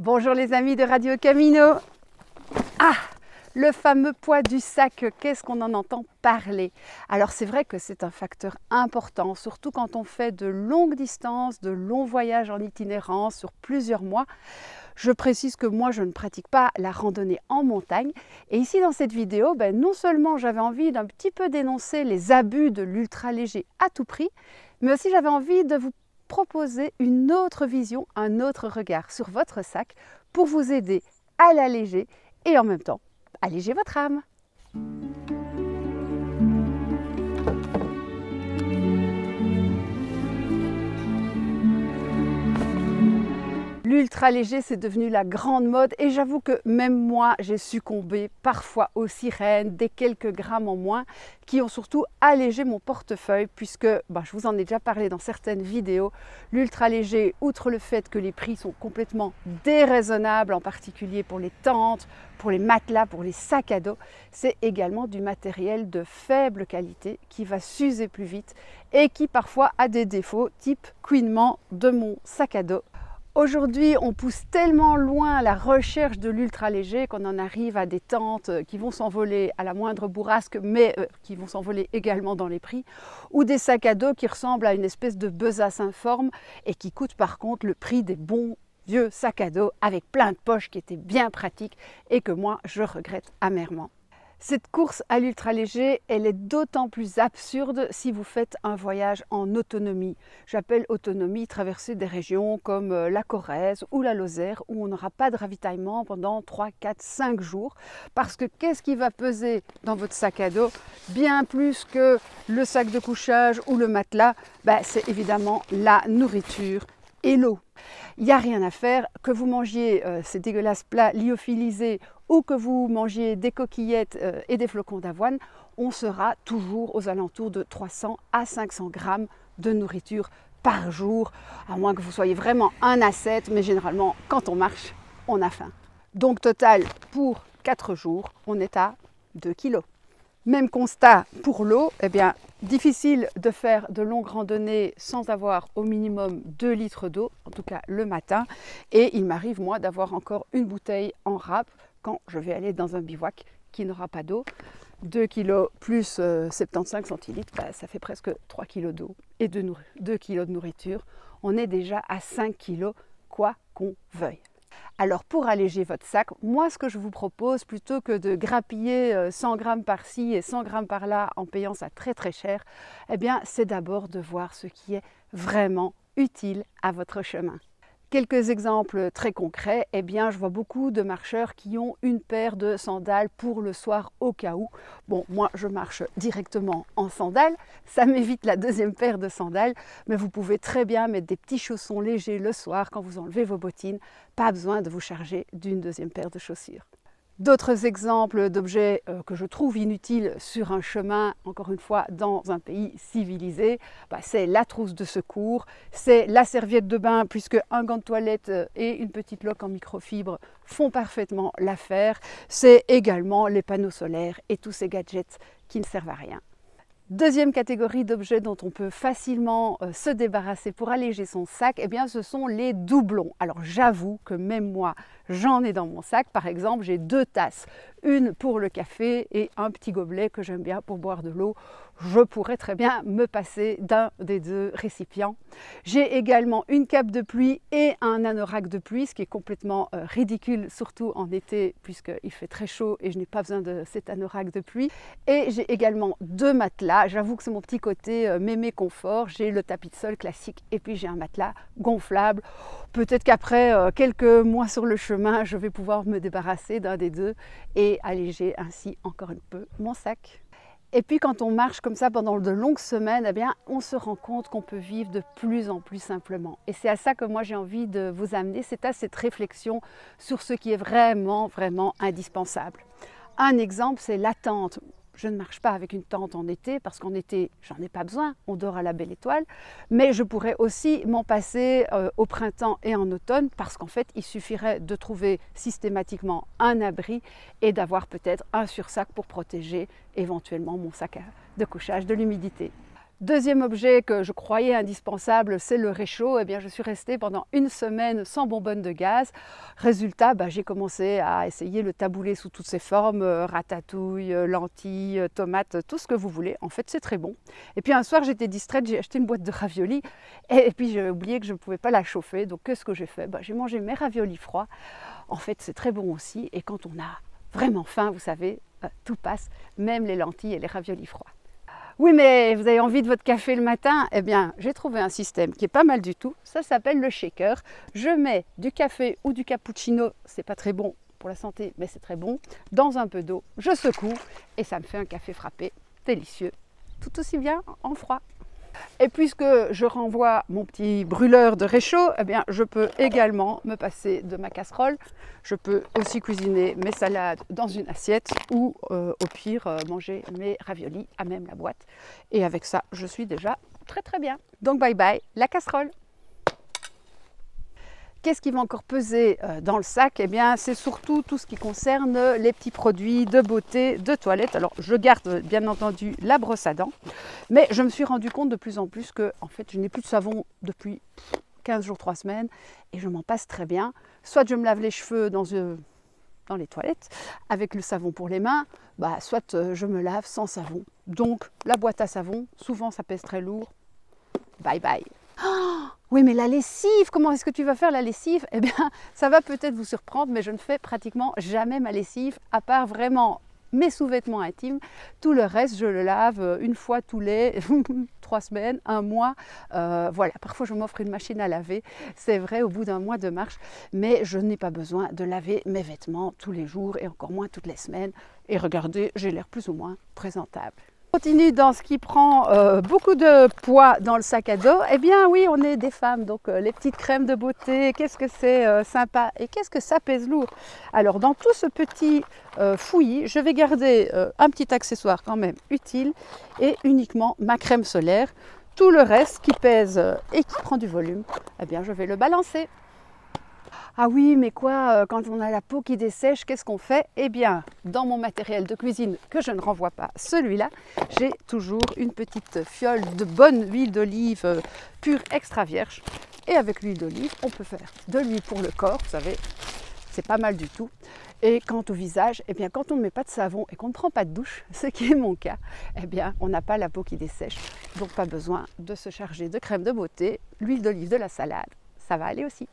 Bonjour les amis de Radio Camino. Ah, le fameux poids du sac, qu'est-ce qu'on en entend parler? Alors c'est vrai que c'est un facteur important, surtout quand on fait de longues distances, de longs voyages en itinérance sur plusieurs mois. Je précise que moi, je ne pratique pas la randonnée en montagne. Et ici, dans cette vidéo, ben, non seulement j'avais envie d'un petit peu dénoncer les abus de l'ultra léger à tout prix, mais aussi j'avais envie de vous proposer une autre vision, un autre regard sur votre sac pour vous aider à l'alléger et en même temps alléger votre âme. L'ultra léger, c'est devenu la grande mode. Et j'avoue que même moi, j'ai succombé parfois aux sirènes, des quelques grammes en moins, qui ont surtout allégé mon portefeuille puisque, bah, je vous en ai déjà parlé dans certaines vidéos, l'ultra léger, outre le fait que les prix sont complètement déraisonnables, en particulier pour les tentes, pour les matelas, pour les sacs à dos, c'est également du matériel de faible qualité qui va s'user plus vite et qui parfois a des défauts type couinement de mon sac à dos Aujourd'hui, on pousse tellement loin la recherche de l'ultra léger qu'on en arrive à des tentes qui vont s'envoler à la moindre bourrasque, mais euh, qui vont s'envoler également dans les prix, ou des sacs à dos qui ressemblent à une espèce de besace informe et qui coûtent par contre le prix des bons vieux sacs à dos avec plein de poches qui étaient bien pratiques et que moi je regrette amèrement. Cette course à l'ultra léger, elle est d'autant plus absurde si vous faites un voyage en autonomie. J'appelle autonomie traverser des régions comme euh, la Corrèze ou la Lozère où on n'aura pas de ravitaillement pendant 3, 4, 5 jours. Parce que qu'est-ce qui va peser dans votre sac à dos? Bien plus que le sac de couchage ou le matelas, ben, c'est évidemment la nourriture et l'eau. Il n'y a rien à faire, que vous mangiez euh, ces dégueulasses plats lyophilisés ou que vous mangiez des coquillettes euh, et des flocons d'avoine, on sera toujours aux alentours de 300 à 500 grammes de nourriture par jour, à moins que vous soyez vraiment un ascète, mais généralement, quand on marche, on a faim. Donc, total, pour 4 jours, on est à 2 kilos. Même constat pour l'eau, eh bien, difficile de faire de longues randonnées sans avoir au minimum 2 litres d'eau, en tout cas le matin. Et il m'arrive, moi, d'avoir encore une bouteille en râpe je vais aller dans un bivouac qui n'aura pas d'eau. 2 kg plus 75 euh, centilitres, bah, ça fait presque 3 kg d'eau et 2 kg de nourriture. On est déjà à 5 kg, quoi qu'on veuille. Alors pour alléger votre sac, moi ce que je vous propose, plutôt que de grappiller 100 euh, grammes par-ci et 100 grammes par-là en payant ça très très cher, eh bien c'est d'abord de voir ce qui est vraiment utile à votre chemin. Quelques exemples très concrets, eh bien, je vois beaucoup de marcheurs qui ont une paire de sandales pour le soir au cas où. Bon, moi, je marche directement en sandales, ça m'évite la deuxième paire de sandales, mais vous pouvez très bien mettre des petits chaussons légers le soir quand vous enlevez vos bottines. Pas besoin de vous charger d'une deuxième paire de chaussures. D'autres exemples d'objets euh, que je trouve inutiles sur un chemin, encore une fois, dans un pays civilisé, bah, c'est la trousse de secours, c'est la serviette de bain, puisque un gant de toilette euh, et une petite loque en microfibre font parfaitement l'affaire, c'est également les panneaux solaires et tous ces gadgets qui ne servent à rien. Deuxième catégorie d'objets dont on peut facilement euh, se débarrasser pour alléger son sac, eh bien, ce sont les doublons. Alors j'avoue que même moi, j'en ai dans mon sac. Par exemple, j'ai deux tasses, une pour le café et un petit gobelet que j'aime bien pour boire de l'eau je pourrais très bien me passer d'un des deux récipients. J'ai également une cape de pluie et un anorak de pluie, ce qui est complètement euh, ridicule, surtout en été, puisqu'il fait très chaud et je n'ai pas besoin de cet anorak de pluie. Et j'ai également deux matelas. J'avoue que c'est mon petit côté euh, mémé confort. J'ai le tapis de sol classique et puis j'ai un matelas gonflable. Peut-être qu'après euh, quelques mois sur le chemin, je vais pouvoir me débarrasser d'un des deux et alléger ainsi encore un peu mon sac. Et puis quand on marche comme ça pendant de longues semaines, eh on se rend compte qu'on peut vivre de plus en plus simplement. Et c'est à ça que moi j'ai envie de vous amener, c'est à cette réflexion sur ce qui est vraiment, vraiment indispensable. Un exemple, c'est l'attente je ne marche pas avec une tente en été parce qu'en été, j'en ai pas besoin, on dort à la belle étoile, mais je pourrais aussi m'en passer euh, au printemps et en automne parce qu'en fait, il suffirait de trouver systématiquement un abri et d'avoir peut-être un sursac pour protéger éventuellement mon sac de couchage de l'humidité. Deuxième objet que je croyais indispensable, c'est le réchaud. Eh bien, je suis restée pendant une semaine sans bonbonne de gaz. Résultat, bah, j'ai commencé à essayer le taboulé sous toutes ses formes, euh, ratatouille, euh, lentilles, euh, tomates, tout ce que vous voulez. En fait, c'est très bon. Et puis un soir, j'étais distraite, j'ai acheté une boîte de raviolis et, puis j'ai oublié que je ne pouvais pas la chauffer. Donc, qu'est-ce que j'ai fait? Bah, J'ai mangé mes raviolis froids. En fait, c'est très bon aussi. Et quand on a vraiment faim, vous savez, tout passe, même les lentilles et les raviolis froids. Oui, mais vous avez envie de votre café le matin? Eh bien, j'ai trouvé un système qui est pas mal du tout. Ça s'appelle le shaker. Je mets du café ou du cappuccino, c'est pas très bon pour la santé, mais c'est très bon, dans un peu d'eau. Je secoue et ça me fait un café frappé délicieux, tout aussi bien en froid. Et puisque je renvoie mon petit brûleur de réchaud, eh bien, je peux également me passer de ma casserole. Je peux aussi cuisiner mes salades dans une assiette ou euh, au pire euh, manger mes raviolis à même la boîte. Et avec ça, je suis déjà très très bien. Donc bye bye la casserole. Qu'est-ce qui va encore peser euh, dans le sac? Eh bien, c'est surtout tout ce qui concerne les petits produits de beauté, de toilette. Alors, je garde bien entendu la brosse à dents, mais je me suis rendu compte de plus en plus que, en fait, je n'ai plus de savon depuis 15 jours, 3 semaines, et je m'en passe très bien. Soit je me lave les cheveux dans, euh, les toilettes avec le savon pour les mains, bah, soit euh, je me lave sans savon. Donc, la boîte à savon, souvent ça pèse très lourd. Bye bye. Oui, mais la lessive, comment est-ce que tu vas faire la lessive? Eh bien, ça va peut-être vous surprendre, mais je ne fais pratiquement jamais ma lessive, à part vraiment mes sous-vêtements intimes. Tout le reste, je le lave euh, une fois tous les trois semaines, un mois. Euh, voilà, parfois je m'offre une machine à laver, c'est vrai, au bout d'un mois de marche, mais je n'ai pas besoin de laver mes vêtements tous les jours et encore moins toutes les semaines. Et regardez, j'ai l'air plus ou moins présentable. On continue dans ce qui prend euh, beaucoup de poids dans le sac à dos. Eh bien oui, on est des femmes, donc euh, les petites crèmes de beauté, qu'est-ce que c'est euh, sympa et qu'est-ce que ça pèse lourd. Alors dans tout ce petit fouillis, je vais garder un petit accessoire quand même utile et uniquement ma crème solaire. Tout le reste qui pèse et qui prend du volume, eh bien je vais le balancer. Ah oui, mais quoi, euh, quand on a la peau qui dessèche, qu'est-ce qu'on fait? Eh bien, dans mon matériel de cuisine, que je ne renvoie pas, celui-là, j'ai toujours une petite fiole de bonne huile d'olive euh, pure extra vierge. Et avec l'huile d'olive, on peut faire de l'huile pour le corps, vous savez, c'est pas mal du tout. Et quant au visage, eh bien, quand on ne met pas de savon et qu'on ne prend pas de douche, ce qui est mon cas, eh bien, on n'a pas la peau qui dessèche. Donc, pas besoin de se charger de crème de beauté, l'huile d'olive de la salade, ça va aller aussi.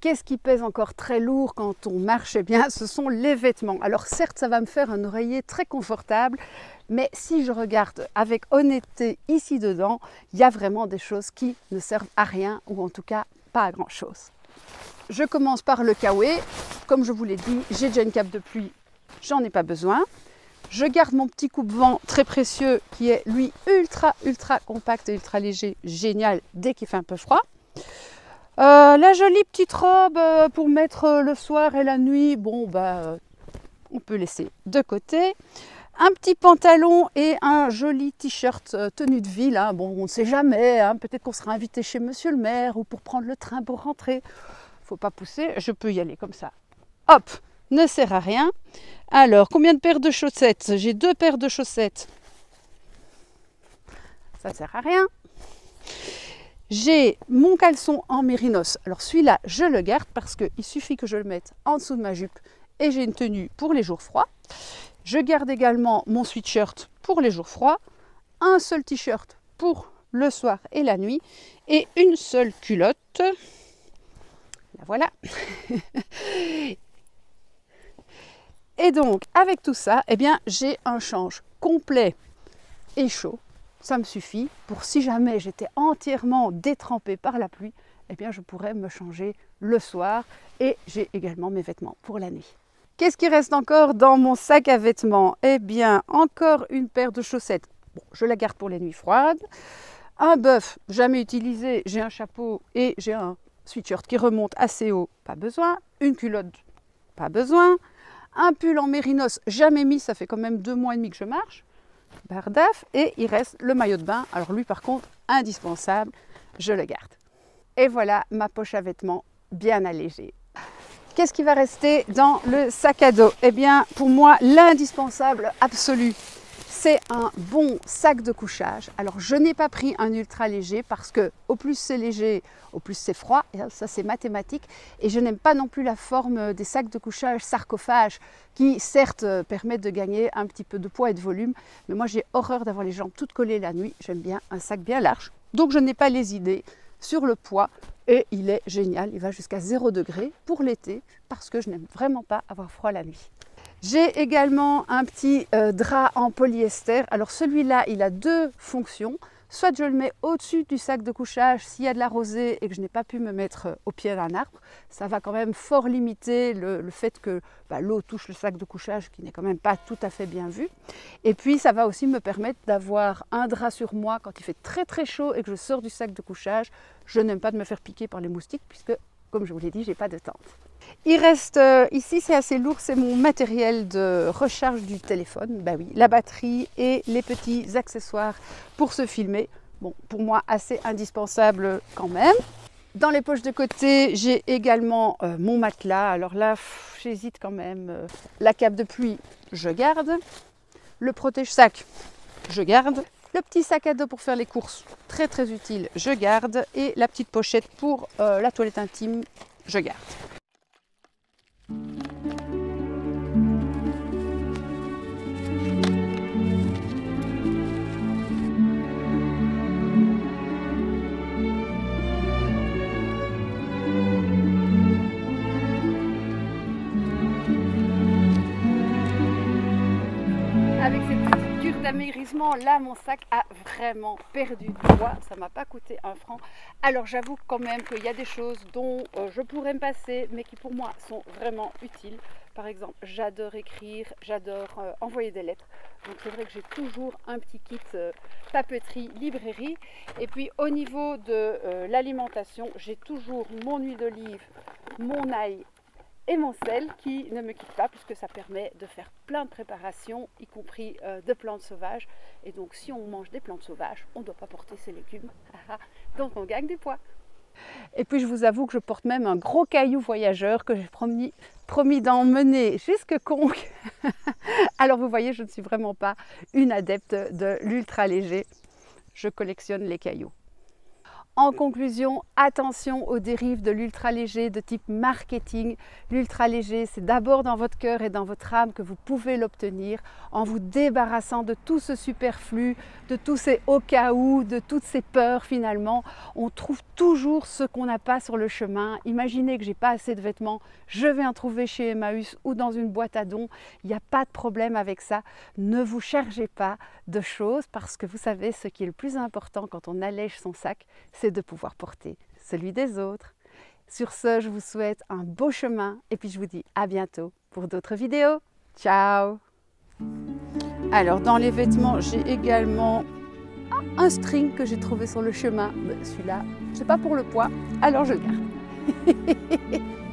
Qu'est-ce qui pèse encore très lourd quand on marche? Eh bien, ce sont les vêtements. Alors certes, ça va me faire un oreiller très confortable, mais si je regarde avec honnêteté ici dedans, il y a vraiment des choses qui ne servent à rien, ou en tout cas pas à grand-chose. Je commence par le kawé. Comme je vous l'ai dit, j'ai déjà une cape de pluie, j'en ai pas besoin. Je garde mon petit coupe-vent très précieux qui est lui ultra ultra compact et ultra léger, génial dès qu'il fait un peu froid. Euh, la jolie petite robe euh, pour mettre euh, le soir et la nuit, bon bah on peut laisser de côté. Un petit pantalon et un joli t-shirt tenue de ville. Hein. Bon, on ne sait jamais. Hein. Peut-être qu'on sera invité chez Monsieur le maire ou pour prendre le train pour rentrer. Faut pas pousser. Je peux y aller comme ça. Hop, ne sert à rien. Alors, combien de paires de chaussettes? J'ai deux paires de chaussettes. Ça ne sert à rien. J'ai mon caleçon en mérinos. Alors celui-là, je le garde parce qu'il suffit que je le mette en dessous de ma jupe et j'ai une tenue pour les jours froids. Je garde également mon sweatshirt pour les jours froids, un seul t-shirt pour le soir et la nuit et une seule culotte. La voilà. et donc avec tout ça, eh bien j'ai un change complet et chaud ça me suffit pour si jamais j'étais entièrement détrempée par la pluie, eh bien je pourrais me changer le soir et j'ai également mes vêtements pour la nuit. Qu'est-ce qui reste encore dans mon sac à vêtements? Eh bien encore une paire de chaussettes. Je la garde pour les nuits froides. Un bœuf, jamais utilisé, j'ai un chapeau et j'ai un sweatshirt qui remonte assez haut, pas besoin. Une culotte, pas besoin. Un pull en mérinos, jamais mis, ça fait quand même deux mois et demi que je marche. Bardaf et il reste le maillot de bain. Alors lui par contre, indispensable, je le garde. Et voilà ma poche à vêtements bien allégée. Qu'est-ce qui va rester dans le sac à dos? Eh bien, pour moi, l'indispensable absolu, c'est un bon sac de couchage. Alors je n'ai pas pris un ultra léger parce que au plus c'est léger, au plus c'est froid, et ça c'est mathématique. Et je n'aime pas non plus la forme des sacs de couchage sarcophage qui certes permettent de gagner un petit peu de poids et de volume, mais moi j'ai horreur d'avoir les jambes toutes collées la nuit. J'aime bien un sac bien large. Donc je n'ai pas les idées sur le poids et il est génial. Il va jusqu'à 0 degré pour l'été parce que je n'aime vraiment pas avoir froid la nuit. J'ai également un petit euh, drap en polyester. Alors celui-là, il a deux fonctions. Soit je le mets au-dessus du sac de couchage s'il y a de la rosée et que je n'ai pas pu me mettre au pied d'un arbre. Ça va quand même fort limiter le, fait que bah, l'eau touche le sac de couchage qui n'est quand même pas tout à fait bien vu. Et puis ça va aussi me permettre d'avoir un drap sur moi quand il fait très très chaud et que je sors du sac de couchage. Je n'aime pas de me faire piquer par les moustiques puisque, comme je vous l'ai dit, j'ai pas de tente. Il reste euh, ici, c'est assez lourd, c'est mon matériel de recharge du téléphone. Bah oui, la batterie et les petits accessoires pour se filmer. Bon, pour moi, assez indispensable quand même. Dans les poches de côté, j'ai également euh, mon matelas. Alors là, j'hésite quand même. Euh, la cape de pluie, je garde. Le protège-sac, je garde. Le petit sac à dos pour faire les courses, très très utile, je garde. Et la petite pochette pour la toilette intime, je garde. Avec d'amaigrissement, là mon sac a vraiment perdu du poids. Ça m'a pas coûté un franc. Alors j'avoue quand même qu'il y a des choses dont euh, je pourrais me passer, mais qui pour moi sont vraiment utiles. Par exemple, j'adore écrire, j'adore euh, envoyer des lettres. Donc c'est vrai que j'ai toujours un petit kit euh, papeterie, librairie. Et puis au niveau de l'alimentation, j'ai toujours mon huile d'olive, mon ail et mon sel qui ne me quitte pas puisque ça permet de faire plein de préparations, y compris euh, de plantes sauvages. Et donc si on mange des plantes sauvages, on ne doit pas porter ses légumes. Ah, ah. donc on gagne du poids. Et puis je vous avoue que je porte même un gros caillou voyageur que j'ai promis, promis d'emmener jusque Conques. Alors vous voyez, je ne suis vraiment pas une adepte de l'ultra léger. Je collectionne les cailloux. En conclusion, attention aux dérives de l'ultra léger de type marketing. L'ultra léger, c'est d'abord dans votre cœur et dans votre âme que vous pouvez l'obtenir en vous débarrassant de tout ce superflu, de tous ces au cas où, de toutes ces peurs finalement. On trouve toujours ce qu'on n'a pas sur le chemin. Imaginez que j'ai pas assez de vêtements, je vais en trouver chez Emmaüs ou dans une boîte à dons. Il n'y a pas de problème avec ça. Ne vous chargez pas de choses parce que vous savez ce qui est le plus important quand on allège son sac, de pouvoir porter celui des autres. Sur ce, je vous souhaite un beau chemin et puis je vous dis à bientôt pour d'autres vidéos. Ciao Alors dans les vêtements, j'ai également un string que j'ai trouvé sur le chemin. Celui-là, c'est pas pour le poids, alors je le garde.